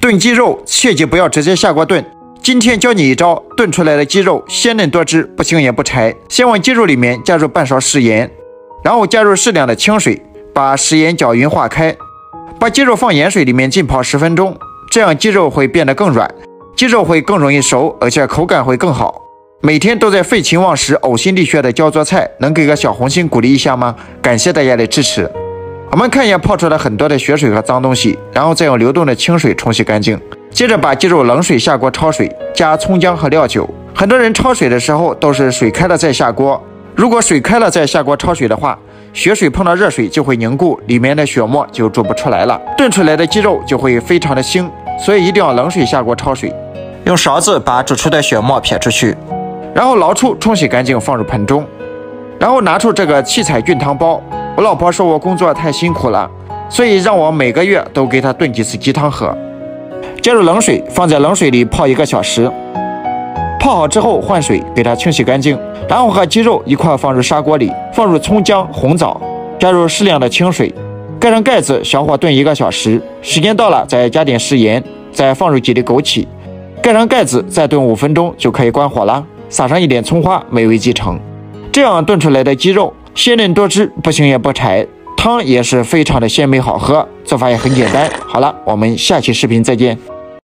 炖鸡肉切记不要直接下锅炖。今天教你一招，炖出来的鸡肉鲜嫩多汁，不腥也不柴。先往鸡肉里面加入半勺食盐，然后加入适量的清水，把食盐搅匀化开。把鸡肉放盐水里面浸泡十分钟，这样鸡肉会变得更软，鸡肉会更容易熟，而且口感会更好。每天都在废寝忘食、呕心沥血的教做菜，能给个小红心鼓励一下吗？感谢大家的支持。我们看一下泡出来很多的血水和脏东西，然后再用流动的清水冲洗干净。接着把鸡肉冷水下锅焯水，加葱姜和料酒。很多人焯水的时候都是水开了再下锅，如果水开了再下锅焯水的话，血水碰到热水就会凝固，里面的血沫就煮不出来了，炖出来的鸡肉就会非常的腥。所以一定要冷水下锅焯水，用勺子把煮出的血沫撇出去，然后捞出冲洗干净放入盆中，然后拿出这个七彩菌汤包。我老婆说我工作太辛苦了，所以让我每个月都给她炖几次鸡汤喝。加入冷水，放在冷水里泡一个小时。泡好之后换水，给它清洗干净，然后和鸡肉一块放入砂锅里，放入葱姜、红枣，加入适量的清水，盖上盖子，小火炖一个小时。时间到了，再加点食盐，再放入几粒枸杞，盖上盖子，再炖五分钟就可以关火了。撒上一点葱花，美味即成。这样炖出来的鸡肉。鲜嫩多汁，不腥也不柴，汤也是非常的鲜美好喝，做法也很简单。好了，我们下期视频再见。